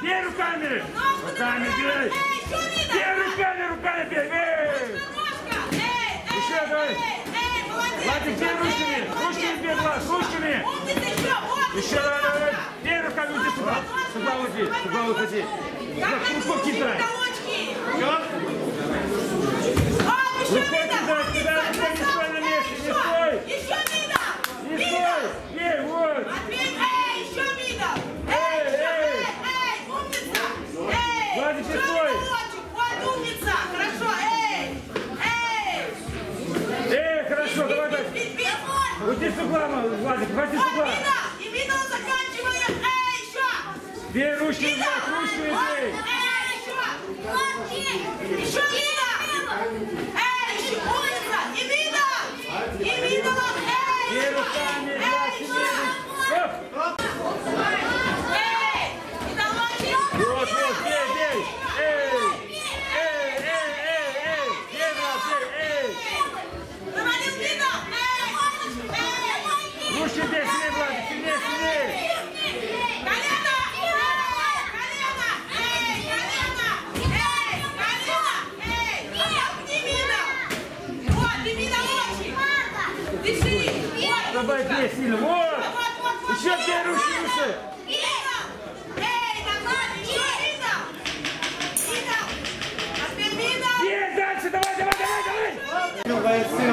руками! Руками бей! Бей руками, руками бей! Бей! Еще давай. Владик, бей ручками! Ручками бей, Влад, ручками! Еще, давай, давай! Бей руками, уйди сюда! Сюда уйди, сюда уходи! Руку кидай! Уйди с угла, Владик, хвати с угла! И видно, заканчиваем! Эй, еще! Вот, бей! Эй, еще! Еще видно! Эй, еще умница! И видно! И видно вам! Эй, Бей еще! руками, Влад, Эй, себе! еще! Оп! Эй! И давайте! Вот, вот, бей, бей! Эй! Эй, эй, эй, эй! Бей, Влад, бей, эй! Говорил, видно! Эй! Эй! Ручки бей, сильнее, Владик, сильнее, сильнее! Колено! Эй! Колено! Эй! Колено! Эй! Колено! Эй! А как не видно? Вот, не видно очень! Дыши! Вот! Добавь бей сильно, вот! Вот, вот, вот! Еще бей ручки выше! Бей дальше, давай, давай, давай, давай!